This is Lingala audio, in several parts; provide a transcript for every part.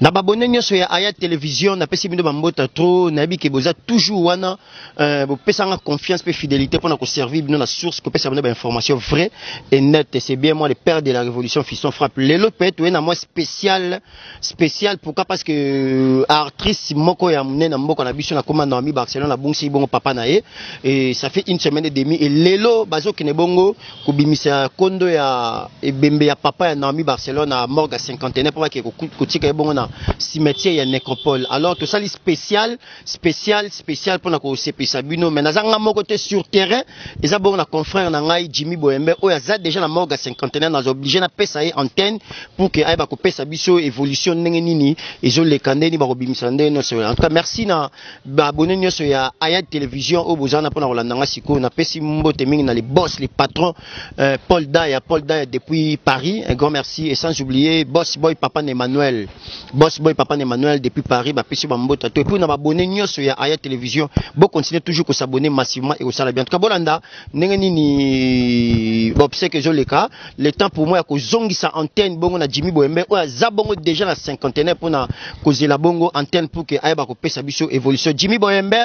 na babone nyonso ya aya television napesi bino bambota tro nayebi ke boza toujours wana euh, bopesanga confiance mpe fidélité mpo na koservir bino na source kopesa bino bainformation vrai et net c'est bien moi le père de la révolution fiston frappe lelo mpe toye na mwa spécial special pourquoi parce que euh, actrice moko ya monene na mboka na biso nakoma na ami barcelone nabungisi bongo papa na ye et ça fait une semaine et demie et lelo bazokende bongo kobimisa kondo ya ebembe ya papa ya naomi barcelone na morgue ya cinquantenaire mpo bakee kotika ye bongo na cimetière ya necropole alors tosali special special special pona kosepelisa bino mais naza nga moko te sur terrain eza bongo na confrère na ngai jimmy boyembe oyo aza déjà na morga cinquantenaire naza obligé napesa ye antenne pour ke ayeba kopesa biso évolution ndenge nini ezoleka nde nini bakobimisa nde nyonso en tout cas merci na baabone nyonso ya ayat télévision oyo boza na mpona kolanda nga sikoyo napesi mbote mingi na le boss le patron euh, paul daya paul daya depuis paris un grand merci et sans oublier boss boy papa na emmanuel Boss Boy Papa Emmanuel depuis Paris ba pesi ba mbota to puis na ba abonné nyoso ya Aya Télévision bo continuer toujours ko s'abonner massivement et osala bien. En tout cas bolanda ndenge nini obsèque ezo leka le temps pour moi ya ko zongisa antenne bongo na Jimmy Boembe oyo aza bongo déjà na cinquantenaire pona kozela bongo antenne pour que aya ba ko pesa biso évolution. Jimmy Boembe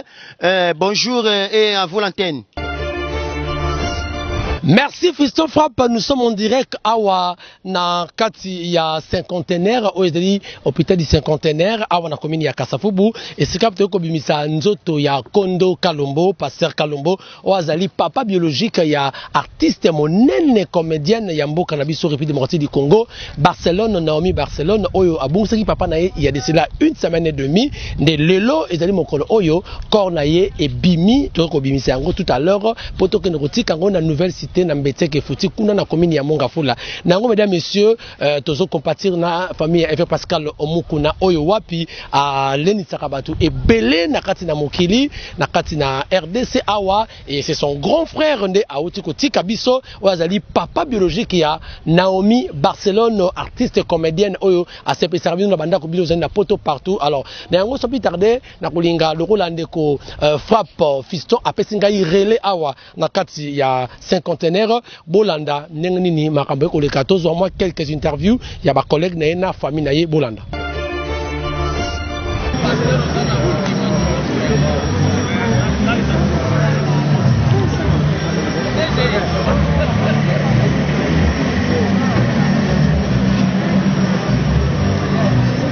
euh, bonjour euh, et à vous l'antenne. Merci Fiston Frappe, nous sommes en direct à Wa. na kati ya cinquantenaire oyo ezali hôpital du cinquantenaire awa na commune ya Kasafubu esika toyei kobimisa nzoto ya Kondo Kalombo Pasteur Kalombo oyo azali papa biologique ya artiste monene comedienne ya mboka na biso République démocratique du Congo Barcelone Naomi Barcelone oyo abungisaki papa na ye ya de cela une semaine et demie nde lelo ezali mokolo oyo corps na ye ebimi toyei kobimisa yango tout à l'heure mpo tokende kotika yango na nouvelle cité na mbetseke futi kuna na commune ya mongafula na yango mesdames messieurs euh, tozo compatir na famille ya évêque pascal omukuna oyo wapi alendisaka ah, bato ebele na kati na mokili na kati na rdc awa et c'est son grand frère nde awuti kotika biso oyo azali papa biologique ya naomi barcelone artiste comédienne oyo asepesaka bino na bandako bino ozali na poto partout alors na yango sopi tarde nakolinga lokola ndeko euh, frappe euh, fiston apesi ngai relais awa na kati ya cinquantenaire bolanda ndenge nini makambo ekoleka tozwa mwa quelques interviews ya bacollègue na ye na famille na ye bolanda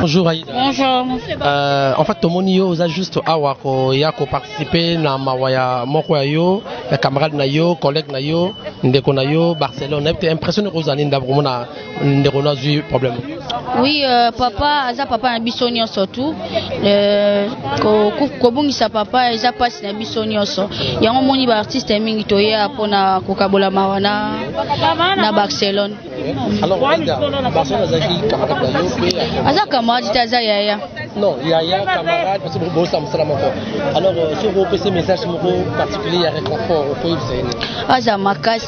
Bonjour Aïda. Bonjour. Euh, en fait, tomoni yo oza juste awa ko ya ko participer na mawa ya moko ya yo, ya camarade na yo, collègue na yo, ndeko na yo Barcelone. Na te impressionné ko zani ndabro mona ndeko nazwi problème oui euh, papa aza papa na biso nyonso tu euh, kobungisa ko papa eza mpasi na biso nyonso yango omoni baartiste mingi toya mpo na kokabola mawa na, na barcelone aza camarade te aza yaya non yaya camarade parce que bosa mosala moko alors euh, soki opesi message moko particulier ya réconfort okoyebisa ye aza makasi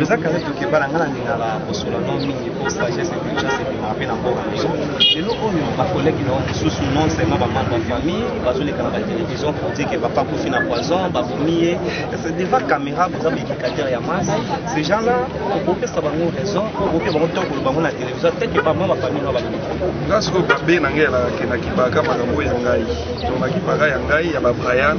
eza kala toke bana ngai nalingaka kosola no mingi po sagesse culture ebimaka mpe na mboka na biso lelo oyo bakolege nao mosusu non seulement bamambre ya famille bazoleka na batelevision pour dire ke papa kufi na poison babomi ye devant caméra boza baéducateur ya masse ce gens là okopesa bango raison okope bango to koloba bango na télévision teke bamwa bafamille nao balingi nga sikoyo babe na ngai elakakendakibaka makambo ya ngai to nakibaka ya ngai ya babrian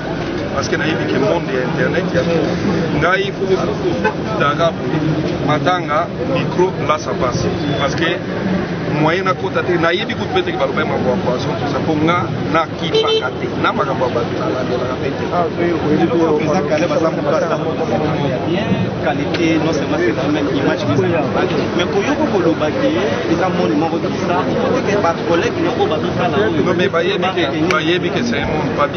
parce que nayebi ke monde ya internet ya ngai fukufuku darabu matanga micro lasa pasi parce que moyen nakota te nayebi kutu mpe teke balobai makambo ya poison tosa mpo nga nakipaka te na makambo ya bato nalandelaka mpe te ah, qualité non seulement c'est la même image mais koyoka koloba te eza moni moko kisa ekoki ke bacollègue na oyo bazosala oyo bayebi ke c'est monde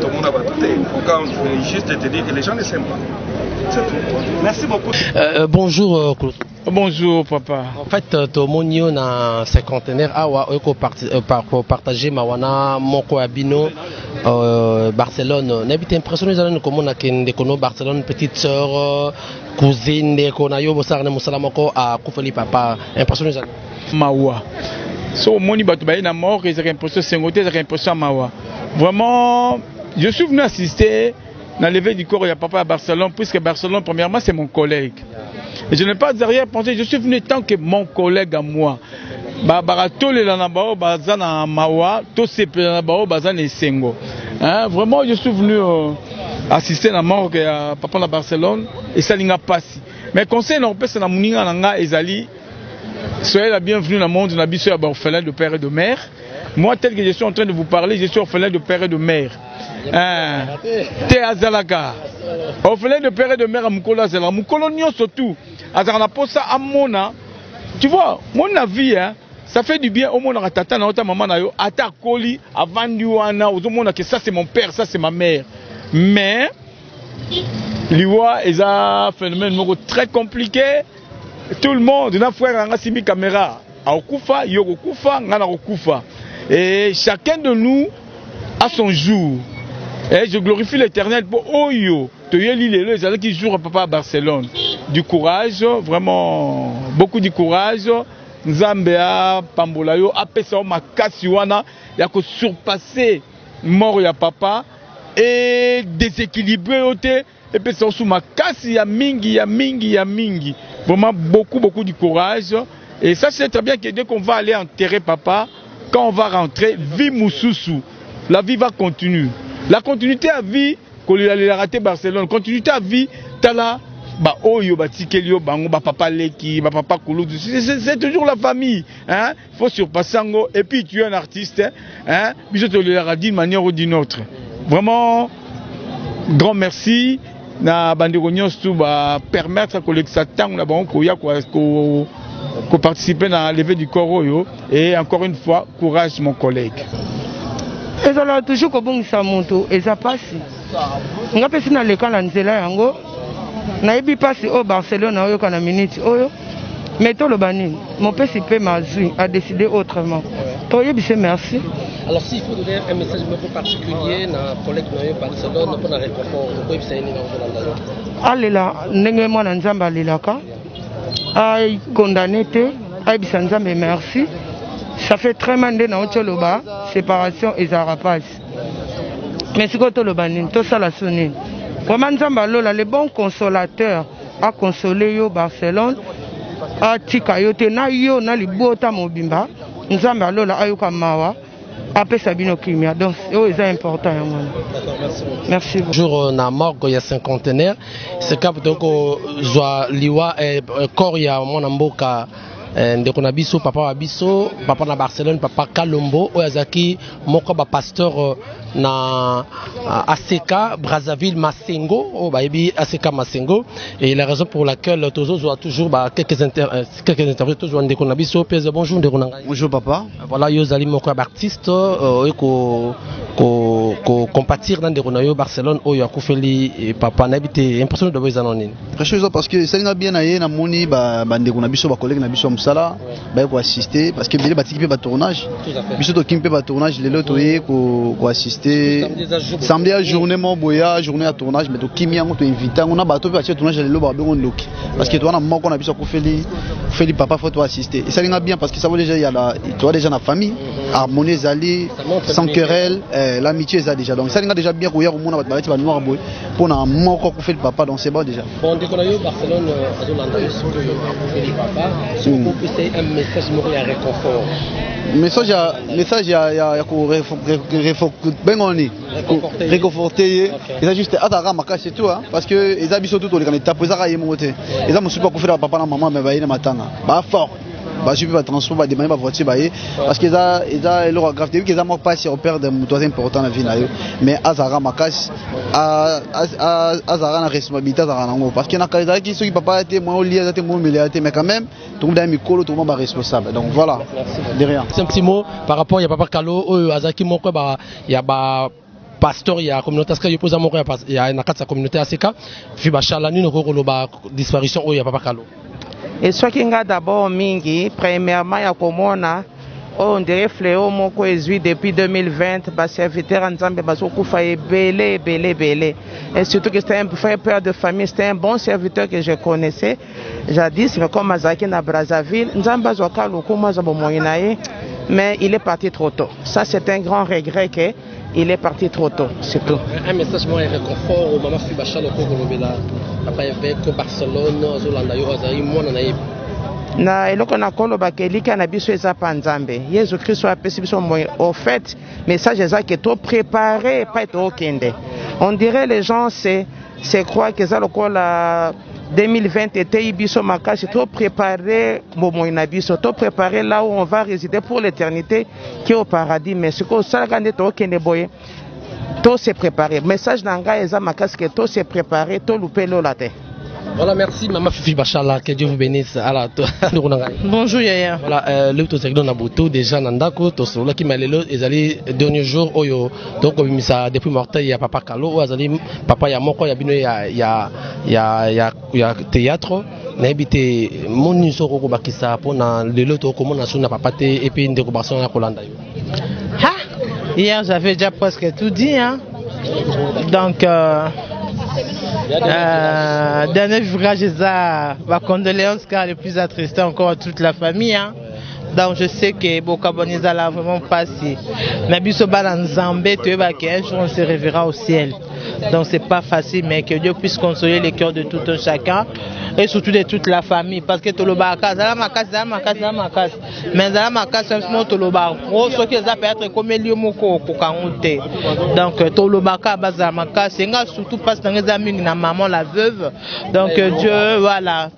tomona bato te pourquoi on voulait juste te dire que les gens ne s'aiment pas c'est tout merci beaucoup euh, euh bonjour euh, Claude Bonjour papa. En fait, euh, tomoni yo na cinquantenaire awa oyo ko euh, partager mawana moko ya bino euh, Barcelone. Nayebi te impression ezalani komona ke ndeko no Barcelone petite sœur cousine ndeko na yo bosala na mosala moko akufeli papa. Impression ezalani mawa so omoni bato baye na morgue ezalaka impression sengo te ezalaka impression ya mawa vraiment je suis venu assister na levée du corps ya papa ya barcelone puisque barcelone premièrement c'est mon collègue et je n'ai pas derrière pensé je suis venu tant que mon collègue à moi bakatolela na baoyo baza na mawa tosepela na baoyo baza na esengo vraiment je suis venu euh, assister na morgue ya papa na barcelone esali nga mpasi mais conseil na kopesa na moninga na nga ezali Soyez la bienvenue na monde na biso ya ba orphelins de père et de mère. Moi tel que je suis en train de vous parler, je suis orphelin de père et de mère. Hein? Te azalaka. Orphelin de père et de mère à mukolo azala. Mukolo nyoso tout. Azala na posa amona. Tu vois, mon vie hein, ça fait du bien au monde tata na ota maman na yo ata koli avandi wana ozomona que ça c'est mon père, ça c'est ma mère. Mais liwa eza phénomène moko très compliqué Tout le monde na frère na nga simbi camera akokufa yo okokufa nga nakokufa et chacun de nous a son jour et je glorifie l'éternel mpo oyo toyeli lelo ezalaki jour ya papa ya barcelone du courage vraiment beaucoup du courage nzambe apambola yo apesa yo makasi wana ya kosurpasse mort ya papa e déséquilibre yo te epesa osu makasi ya mingi ya mingi ya mingi vraiment beaucoup beaucoup du courage et ça c'est très bien que dès qu'on va aller enterrer papa quand on va rentrer vie mususu la vie va continuer la continuité à vie kolelalela te barcelone continuité à vie tala baoyo batikeli yo bango bapapa leki bapapa kulutu c'est toujours la famille hein? faut surpasser yango et puis tu es un artiste hein biso tolelaka d'une manière ou d'une autre vraiment grand merci na bandeko nyonso tu bapermettre kolekisa ntango na bango koya koparticipe na levée du corps oyo et encore une fois courage mon collègue ezalaka toujours kobongisa moto eza mpasi nga mpe si naleka na nzela yango nayebi mpasi oyo barcelone aoyoka na minute oyo mais toloba nini mopesi mpe mazwi adeside autrement toyebise merci Alors s'il faut donner un message beaucoup particulier na collègue na yo Barcelone mpo na réconfort okoyebisa ye nini akozolanda yo alela ndenge mwana nzambe alelaka akondane te ayebisa nzambe merci ça fait très mal nde nauti oloba séparation ezalaka mpasi mais sikoyo toloba nini tosala so nini vraimen nzambe alola le bon consolateur akonsole yo barcelone atika yo te na yo na libota mobimba nzambe alola ayoka mawa apesa bino kimia donc oyo eza important yango wana merci jour euh, na morgue ya cinquantenaire sekape toyei kozwa liwa eh, eh, corps ya mwana mboka eh, ndeko na biso papa wa biso papa na barcelone papa kalombo oyo azalaki moko ya bapasteur euh, na euh, aseka brazzaville masengo oyo oh, bayebi aseka masengo et la raison pour laquelle tozozwa toujours ba quelques, inter, euh, quelques interview tozwa ndeko na biso pese bonjour ndeko na ngai bonjour papa voilà yo ozali moko ya baartiste oyo ko ko compatir na ndeko na yo barcelone oyo akufeli papa nayebi te impression dobo eza na nini pression eza parce que esali nga bien na ye namoni bandeko na biso bakolege na biso ya mosala baye koassiste parce que ebele batiki mpe batournage biso tokimi mpe batournage lelo toye koassiste samedi ya journée moko boye ya journée ya tournage mais tokimi yango toinvite yango na bato mpe batie tournage ya lelo babengo ndoki parce que towana moko na biso akufeli kufeli papa fo toassiste esali nga bien parce que savo déjà yala toa déjà na famille mm-hmm. harmonie ezali sans querelle eh, l'amitié eza déjà donc esali nga déjà bien koya komona bato balati banoir boye mpo na moko akufeli papa donc c'est bon déjà bon ndeko na yo barcelone euh, azolanda yo sikoyo akufeli papa soki hmm. opesa ye un message moko ya réconfort message ya message ya ya ya ko bengo ni réconforter ye eza juste azalaka makasi tu hein parce que eza biso tout olekana etape ezaka ye moko te eza mosusu akufela papa na maman me baye na matanga ba fort bazwi mpe batransport bademane bavoiture baye parce que eza eza eloko ya grave teyebiki eza mwa mpasi ya koperdre moto aza important na vie na yo mais azalaka makasi azalaka na responsabilité azalaka nango parce que na kala ezalaki soki papa ya te moyen olia eza te moyen omeli ya te mais quand même tokomida ya mikolo tokoma baresponsable donc voilà de rien un petit mot par rapport ya papa kalo oyo azalaki moko ya ba pasteur ya communauté asika yo poza moko ya na kati ya communauté asika fiba shala nini okoki koloba disparition oyo ya papa kalo eswaki nga d'abord mingi premièrement ya komona oyo oh, ndire fleo moko ezwi depuis 2020 baserviteur ya nzambe bazokufa ebele ebele ebele et surtout que c'était un vrai père de famille c'était un bon serviteur que je connaissais Jadis mais comme azalaki na Brazzaville, Nzambe azwa ka lokumu azwa bomoi na ye, mais il est parti trop tôt. Ça c'est un grand regret que il est parti trop tôt, c'est tout. Un message moi réconfort au maman Fiba Charles ko kolobela papa Eveque ko Barcelone azolanda yo azali mwana na ye. na eloko na koloba ke elikya na biso eza mpa nzambe yesu kristo apesi biso moi au fait message eza ke to prépare epai tookende on dirait les gens se, se croit ke eza lokola 2020 eteyi biso makasi to préparer bomoi na biso to préparer là où on va résider pour l'éternité qui au paradis mais sikoyo osalaka nde tokende boye to se préparer message na ngai eza makasi ke to se préparer to lupe lola te Voilà, merci Maman Fifi Bachala, que Dieu vous bénisse. Alors, Bonjour Yaya. Voilà, euh, le tout secteur Nabuto, déjà Nandako, Tosolo, qui m'a l'élo, ils allaient dernier jour, Oyo, donc, comme ça, depuis Mortel, il y a Papa Kalo, Azali, Papa Yamoko, il y a Bino, il y a ya, ya, ya théâtre nayebi te moni nini soki okobakisa mpo na lelo tokomona soni na papa te epuis ndeko barcelone ya kolanda yo ha hier j'avais déjà presque tout dit hein? donc euh, euh, dernier virage eza bacondoléance car le plus attristé encore toute la famille hein? donc je sais que bokabwani ezala vraiment mpasi mais biso bana nzambe toyeba que un jour on se reverra au ciel donc c'est pas facile mais que dieu puisse consoler les cœurs de tout un chacun et surtout de toute la famille parce que tolobaka azala makasi azala makasi azala makasi mais azala makasi yanso moko tolobaka o soki eza peut-être ekomeli yo moko okoka yango te donc euh, tolobaka bazala makasi enga surtout mpasi na ngai eza mingi na maman la veuve donc euh, dieu voilà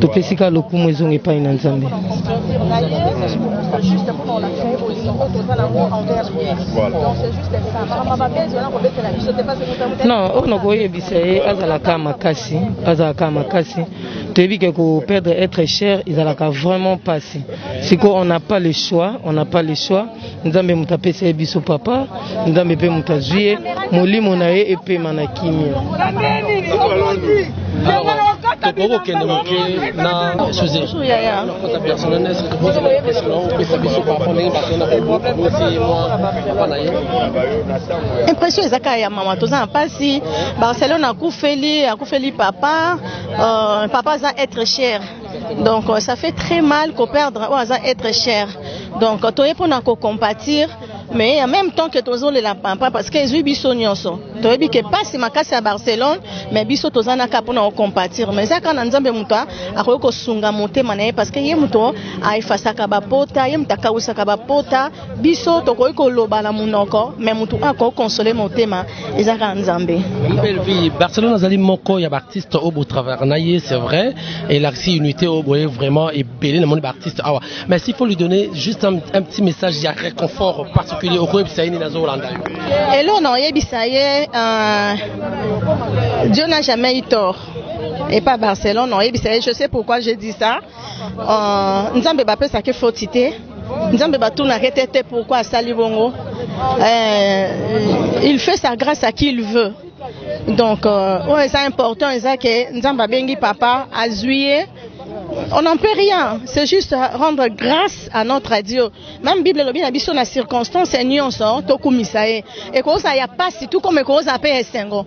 topesi kaka lokumu ezonga epai na nzambe non oyo oh, nakoyebisa ye azalaka makasi azalaka makasi toyebi ke koperdre être cher ezalaka vraiment mpasi sikoyo on n'a pas le choix on n'a pas le choix nzambe moto apesa ye biso papa nzambe mpe moto azwi ye molimo na ye epema na kimia tokoki kokende moke na suze nakota personnel opesa biso paraport ndenge bato na kobosi mwa papa na ye impression eza kaka ya mama toza na mpasi barcelone akufeli akufeli papa euh, papa aza être cher donc euh, ça fait très mal ko perdre oyo aza être cher donc euh, toye mpona kocompatir mais en même temps que tozolela pampa parce que ezwi biso nyonso toyebi ke mpasi makasi ya barcelone mais biso toza naka mpona kocompatir mais eza kaka na nzambe moto akoki kosunga motema na ye parce que ye moto aefasaka bapota ye moto akawisaka bapota biso tokoki koloba na monoko me motu oyo akoki konsole motema eza kaka nzambe bellevie barcelone azali moko ya baartiste oyo botravaillaka na ye c'est vrai elakisi unité oyo boye vraiment ebele namoni baartiste awa mais s'il faut lui donner juste un, un petit message ya réconfort particulier okoyebisa ye nini azolanda yo eloo na oyebisa ye euh, dieu n'a jamais eu tort et pas Barcelone. On je sais pourquoi je dis ça. Uh, nzambe bapesaki foti te nzambe batunaki te te pourkui asali bongo uh, il fait sa grâce à qui il veut donc euh, oyo eza important eza ke nzambe abengi papa azwi ye on n'en peut rien c'est juste rendre grâce à notre dieu même bible elobi na biso na circonstance nyonso tokumisa ye ekozala ya mpasi tout comme ekozala mpe ya esengo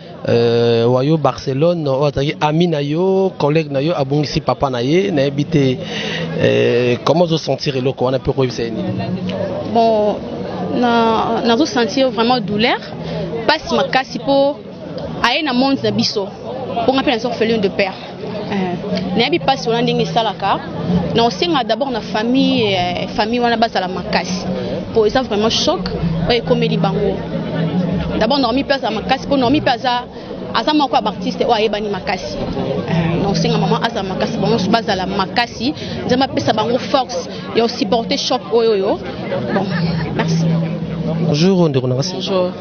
euh, wayo barcelone oyo azalaki ami na yo collègue na yo abungisi papa na ye nayebi te euh, comment ozosentir eloko wana mpe okoyebisa ye nini bon nazosentir na vraiment douleur mpasi makasi mpo aye na monde na biso mpo nga mpe naza orpheline de père Eh, nayebi mpasi wana ndenge esalaka na osenga d'abord na famille eh, famille wana bazala makasi mpo eza vraiment choc oyo ekomeli bango d'abord normi mpe azala makasi mpo normi mpe aza aza moko ya baartiste oyo ayebani makasi eh, na osenga mama azala makasi bango nyonso bazala makasi nzambe apesa bango force ya osupporte choc oyo oyo bon merci bonjour ndeko na ngasi bonjour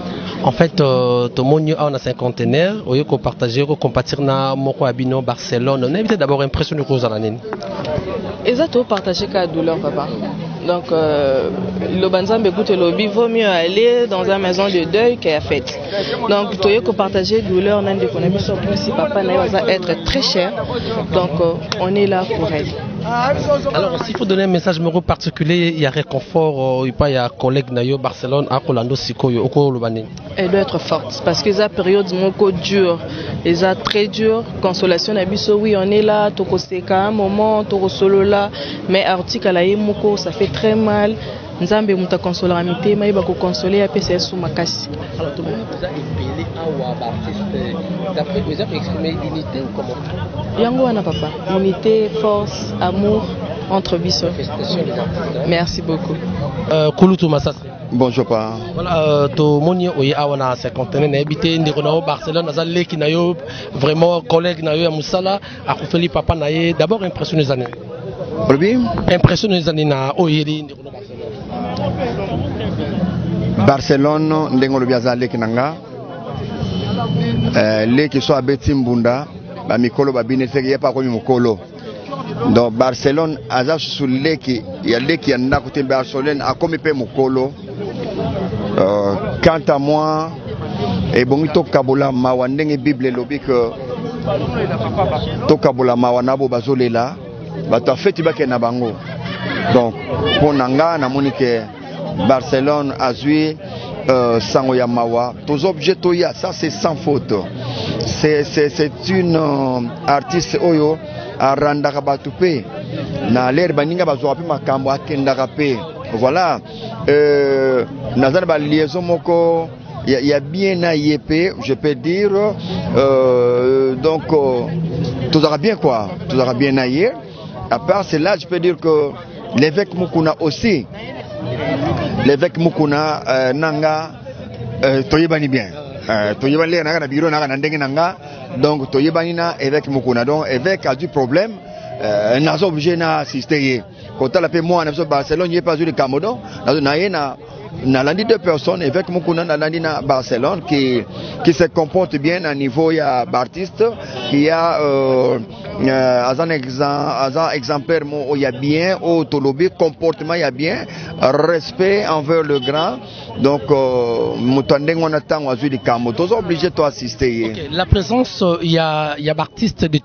en fait euh, tomoni awa na cinquantenaire oye kopartage ko compatir na moko ya bino barcelone nayebi te d'abord impression noko ozala nini eza topartage ka douleur papa donc euh, loba nzambe kutu elobi vaut mieux aller dans un maison de deuil que ya fête donc toye kopartage douleur na ndeko na biso akumisi papa na ye baza être très cher donc euh, on est là pour elle alors s'il faut donner un message moko particulier ya réconfort euh, epa ya collègue na yo barcelone akolanda sikoyo okoloba nini elle doit être forte parce que eza période moko dure eza très dure consolation na biso oui on est là tokoseka un moment tokosolola mais akotikala ye moko ça fait très mal Nzambe moto akonsolaka mitema yeba kokonsole ye apesa ye su makasi. Alors tomoni boza ebele awa baartiste d'après boza koexprime unité ou comment? Yango wana papa, unité, force, amour entre biso. Merci beaucoup. Euh, Kulutu Masas. Bonjour pa. Voilà, euh, tomoni oye awa na cinquantaine nayebi te ndeko na yo Barcelone aza leki na yo vraiment collègue na yo ya mosala akufeli papa na ye d'abord impression eza nini olobi impression eza nini na oyo eyeli ndeko na barcelone ndenge olobi aza leki na nga eh, leki so abeti mbunda bamikolo babini seke ye mpe akomi mokolo donc barcelone aza susu leki ya leki ya ndako te barcelone akomi mpe mokolo Euh, quant à moi, ebongi tokabola mawa ndenge bible elobi ke tokabola mawa na bo bazolela bato ya feti bakende na bango donc mpo na nga namoni ke barcelone azwi euh, sango ya mawa toza objet toya ça c'est sans faute c'est une euh, artiste oyo arandaka bato mpe na lere baninga bazwaka mpe makambo akendaka mpe voilà euh, naza na ba liaison moko ya, ya bien na ye mpe je peux dire euh, donc euh, tozalaka bien quoi tozalaka bien na ye à part cela je peux dire que l'évêque mukuna aussi l'évêque mukuna euh, nanga euh, toyebani bien euh, toyebani leka naka na biro naka na ndenge na nga donc toyebani na évêque mukuna donc évêque azwi problème euh, naza obligé na assiste ye kotala mpe mwana biso barcelone ye mpe azwi likambo do na ye na nalandi deux personnes évêque mukuna nalandi na barcelone qui, qui se comporte bien na niveau ya baartiste qui a euh, euh, aza na aza exemplaire mo oyo ya bien oyo tolobi comportement ya bien respect envers le grand donc euh, moto ya ndenge wana ntango azwi likambo toza oblige to assiste ye okay. la présence ya, ya baartiste de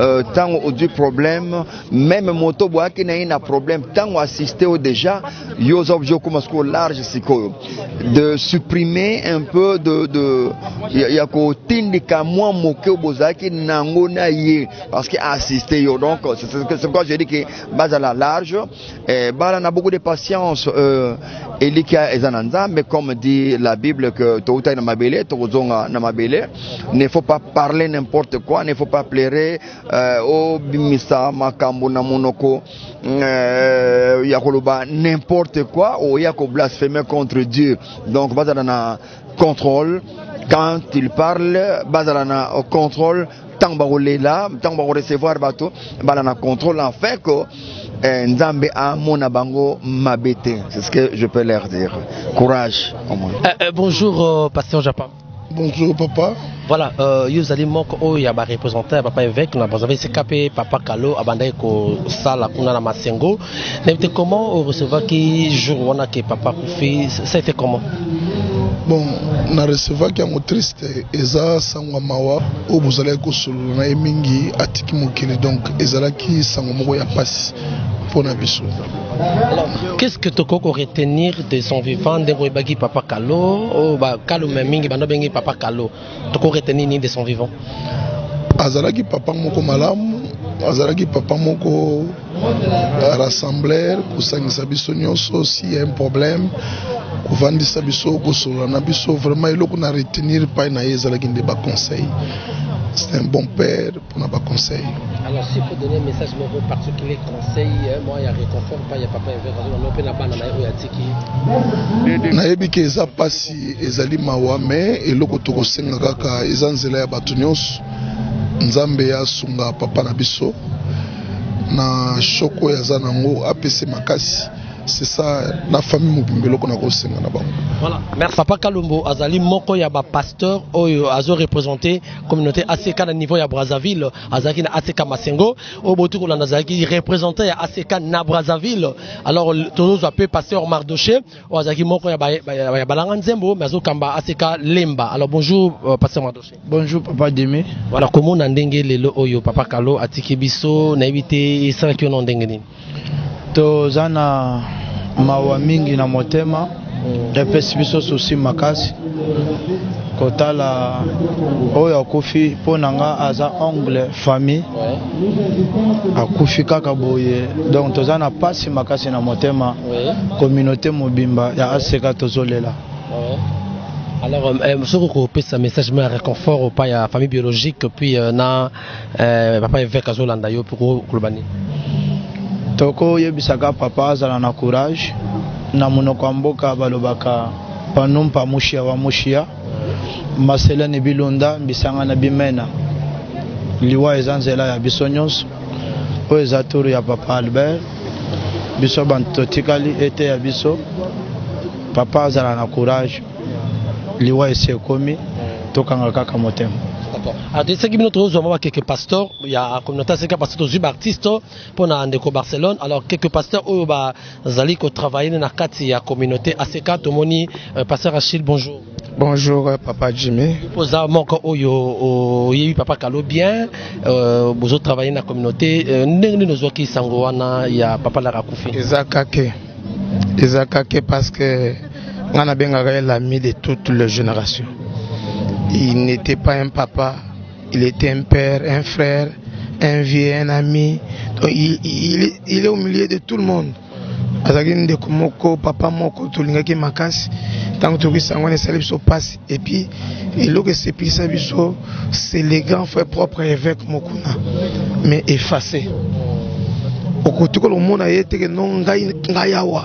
Euh, tango ozwi problème meme moto boyaki na ye na problème tango assiste yo déjà yo oza obje okoma sikoyo large sikoyo de supprimer un peu de, de ya, ya kotindika mwa moke oyo bozalaki nango na ye parce que assiste yo donc c'est pourquoi je dis que bazala large Eh, bala na beaucoup de patience euh, elikia eza na nzambe comme dit la bible que toutaki na mabele tokozonga na mabele ne faut pas parler n'importe quoi ne faut pas plaire euh, obimisa makambo na monoko euh, ya koloba n'importe quoi oya koblaspheme contre dieu donc bazala na contrôle quand il parle bazala na contrôle ntango bakolela ntango bakorecevoir bato bala na contrôle en fait que eh, nzambe amona bango mabe te c'est ce que je peux leur dire courage omona euh, euh, bonjour euh, pasteur japan bonjour papa voilà euh, yo ozali moko oyo ya barepresentant ya papa évêque na brazzaville seka mpe papa kalo abandaki kosala kuna na masengo N'importe comment au recevoir qui jour on a que papa Koufi, ça fait comment Bon, na recevoir qui est triste, eza sangwa mawa, au bozala ko solo na emingi atiki mokili donc ezala ki sangwa moko ya passe pour na biso. Alors, qu'est-ce que toko ko retenir de son vivant de Papa Kalo, au oh, ba Kalo mingi bando bengi Papa Kalo. toko retenir nini de son vivant azalaki papa moko malamu azalaki papa moko euh, rassembler kosangisa biso nyonso si ya un problème kovandisa biso kosolola na biso vraiment eloko na retenir pai na ye ezalaki nde baconseil c'est un bon père na ba conseil alors s'il faut donner message moko particulier conseil eh, moi ya réconfort pas ya papa ya verre non pe na bana na oyo atiki nayebi ke eza pasi ezali mawa mais eloko tokosenga kaka eza nzela ya bato nyonso nzambe asunga papa na biso na shoko oyo aza nango apese makasi c'est ça na famille mobimba eloko na kosenga na bango voilà. papa kalombo azali moko ya bapasteur oyo azo représente communauté ACK na niveau ya Brazzaville azalaki na ACK Masengo oyo botu kolanda azalaki représentant ya ACK na Brazzaville alors tozozwa mpe pasteur Mardoché oyo azalaki moko ya balanga nzembo mais azokamba ACK Lemba alors bonjour euh, pasteur Mardoché bonjour papa Deme voilà komona ndenge lelo oyo papa Kalo atiki biso nayebi te esalaki yo na ndenge nini toza na mawa mingi na motema epesi biso susi makasi kotala oyo akufi mpo na nga aza ongle famille akufi kaka boye donc toza na mpasi makasi na motema communauté mobimba ya aseka tozolela alors euh, soki okopesa message ma réconfort opa ya famille biologique puis euh, na eh, papa eveke azolanda yo poko koloba nini tokoyebisaka papa azala na courage na monoko ya mboka balobaka panumpa mushia wa mushia maselani bilunda bisanga na bimena liwa eza nzela ya biso nyonso oyo eza turu ya papa albert biso bantu totikali eteya biso papa azala na courage liwa esi ekomi tokanga kaka motema atesaki bino tozwa mwa bakeke pasteur ya communauté aseka pasteur tozwi baartiste mpo na ndeko barcelone alors keke pasteur oyo bazali kotravaille na kati ya communauté aseka tomoni euh, pasteur achille bonjour Bonjour euh, Papa Jimmy. Poza moko oyo oyebi Papa Kalo bien, euh, bozo travailler na communauté, euh, ndenge nini ozwaki sango wana ya Papa Larakufi? Ezakake. Ezakake parce que nga nabengaka ye l'ami de toute le génération il n'était pas un papa il était un père un frère un vieux un ami Donc, il, il, il est au milieu de tout le monde azalaki ndeko moko papa moko tolingaki makasi ntango tokoki sango wana esali biso mpasi epuis eloko esepelisa biso c'est le grand frère propre ya évêque mokuna mais efface okoki kolomona ye teke no ngai ngai awa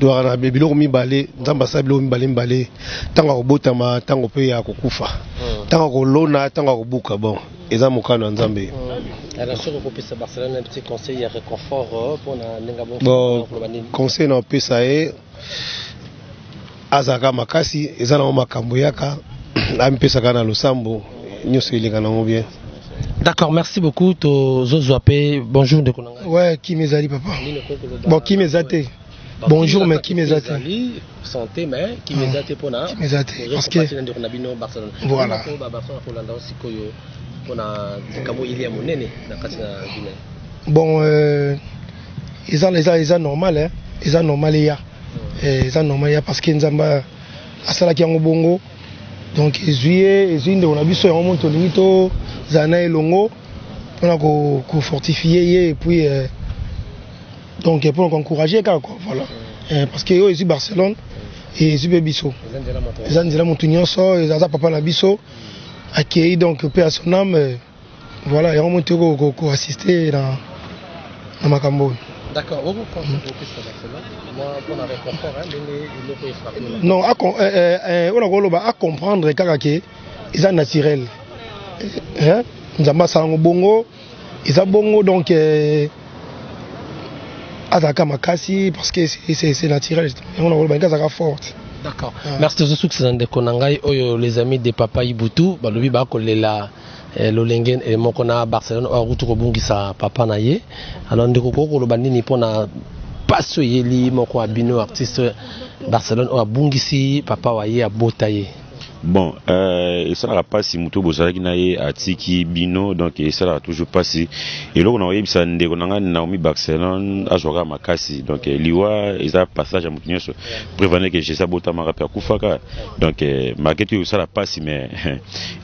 duaka na biloko mibale nzambe asala biloko mibale mibale ntango ya kobotama ntango mpe ya kokufa ntango ya kolona ntango ya kobuka bon eza mokano ya nzambe Alors, soki okopesa barcelone un petit conseil ya réconfort euh, mpo na ndenge ya bo- bon koloba nini conseil na opesa ye azalaka makasi eza nango makambo eyaka amipesaka na losambo nyonso eleka nango bien D'accord, merci beaucoup. To Zozo Ape, bonjour de Konanga. Ouais, qui mes amis, papa Bon, qui mes amis Bonjour, mais qui mes amis Santé, mais qui mes amis pour Qui mes amis Parce que. Voilà. Bon, euh, ils ont, ils ont, ils ont normal, hein. Ils ont normal, il y a. Eh, eza normal ya parce que nzambe asalaki yango bongo donc ezwi ye ezwi ndeko na biso yango moni tolingi tozala na elongo mpona kofortifie ye epuis eh, donc mpona koencourage kaka quoi voilà eh, parce que oyo ezwi barcelone ezwi mpe biso eza nzela motu nyonso aza papa na biso akei donc mpe ya son ame Voilà, yango moto ko ko ko assister na na makambo oyo. D'accord, vous vous pensez que c'est Barcelone Moi, pour la réconfort, hein, mais il le peut frapper. Non, à com- euh, euh, euh, oyo nakoloba a comprendre kaka ke eza naturel. Hein? Nzambe asala yango bongo, eza bongo donc euh, azalaka makasi parce que c'est- c'est c'est naturel. Yango nakoloba ndenge azalaka forte. D'accord. Ah. Merci tozosukisa na ndeko na ngai oyo les amis de papa Ibutu balobi bakolela eh, lolenge eh, moko na barcelone oyo akuti kobungisa papa na ye alors ndeko okoki koloba nini mpo na mpasi oyo eyeli moko ya bino artiste barcelone oyo abungisi papa wa ye abota ye bon euh, esalaka mpasi moto oyo bozalaki na ye atiki bino donc esalaka toujours mpasi eloko na koyebisa ndeko na ngai naomi barcelone azwa kaka makasi donc euh, liwa eza passage ya moto nyonso prevane ke jesus abotamaka mpe akufaka donc euh, makete oyo esala mpasi mais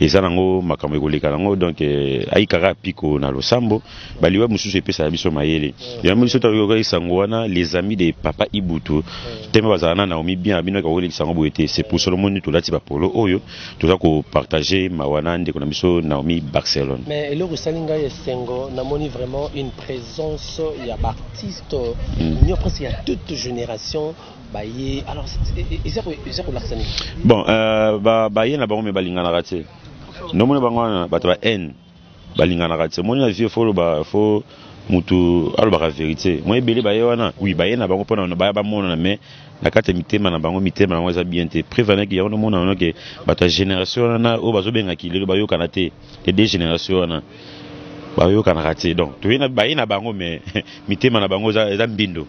eza nango makambo ekoleka nango donc eh, ayikaka piko na losambo baliwa mosusu epesaka biso mayele yango biso toyokaki sango wana les amis de papa ibutu teme bazala na naomi bien abino akakolekisa yango boye te c'est pour solo moni tolati bapolo oyo toza kopartage mawa na ndeko na biso naomi barcelone mais eloko esali ngai esengo namoni vraiment une présence ya baartiste mm. nio presque ya toute génération baye alors eza ko eza ko lakisa nini bon euh ba baye na bango me balinganaka te no mona bango wana bato ba haine balinganaka te moni na vieux folo ba fo mutu alobaka verite moi ebele baye wana oui baye na bango mpona baya bamonana mais na kati ya mitema na bango mitema na bango eza bien te prevanaki yango nomona wana ke bato ya génération wana na oyo bazobenga kilelo bayokana te les deux génération wana bayokanaka te donc toyei na baye na bango mais mitema na bango eza mbindo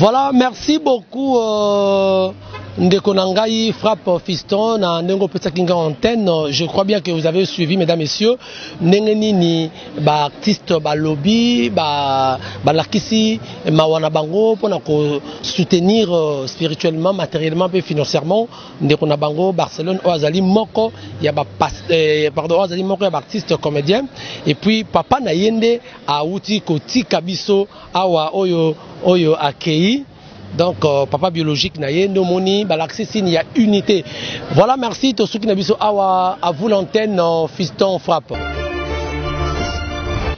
Voilà, merci beaucoup euh, Ndeko Nangai, frappe Fiston, na Nengo Pesakinga Antenne. Je crois bien que vous avez suivi, mesdames, messieurs, Nengenini, ba artiste, ba lobby, ba, ba lakisi, mawana bango, pour soutenir euh, spirituellement, matériellement et financièrement ndeko na bango Barcelone oyo azali moko ya ba eh, pardon oyo azali moko ya baartiste comédien et puis papa na ye nde awuti kotika biso awa oyo oyo akei donc euh, papa biologique na ye nde omoni balakisi signe ya unité voilà merci tosuki na biso awa à vous l'antenne euh, fiston frappe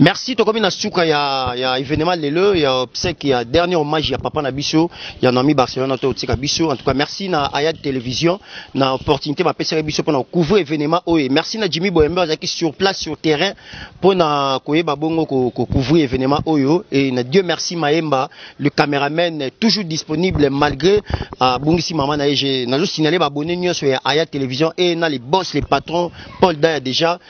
merci tokomi na suka ya, ya evenement lelo ya obsèque ya dernier hommage ya papa na biso ya noami barcelone to tika biso en tout cas merci na ayad télévision na opportunité ba pesa biso pona couvrir événement oyo merci na Jimmy Boyembe azaki sur place sur terrain pona koyeba bongo ko, ko couvrir événement oyo et na Dieu merci Maemba le cameraman toujours disponible malgré uh, bungisi mama na ye nazo signaler ba abonné nyonso ya ayad télévision et na les boss les patrons Paul Daya déjà